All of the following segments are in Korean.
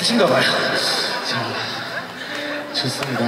하신가 봐요. 자, 좋습니다.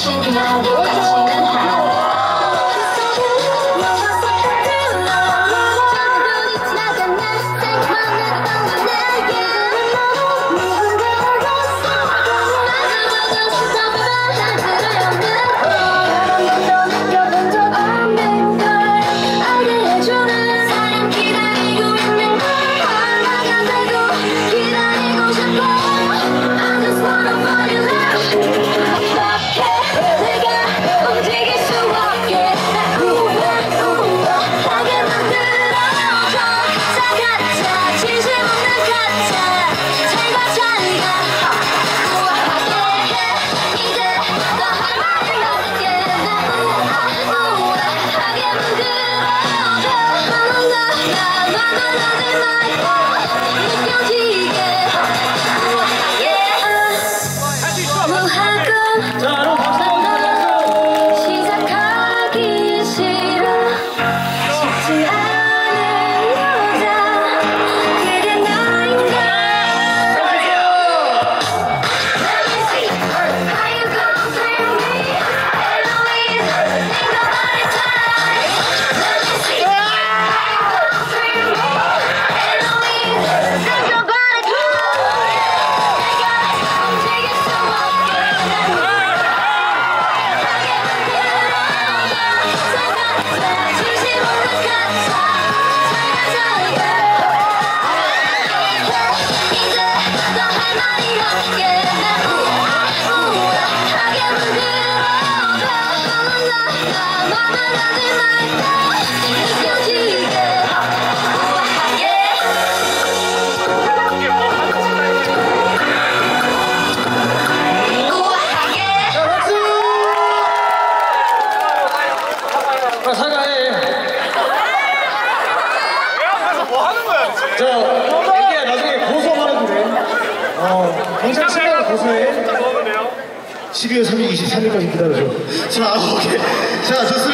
Russian now. 아, 사과해. 그래서 뭐 하는 거야, 지금? 저, 애기야, 나중에 고소하면 돼. 어, 경찰 친구가 고소해. 12월 3일, 23일까지 기다려줘. 자, 오케이. 자, 좋습니다.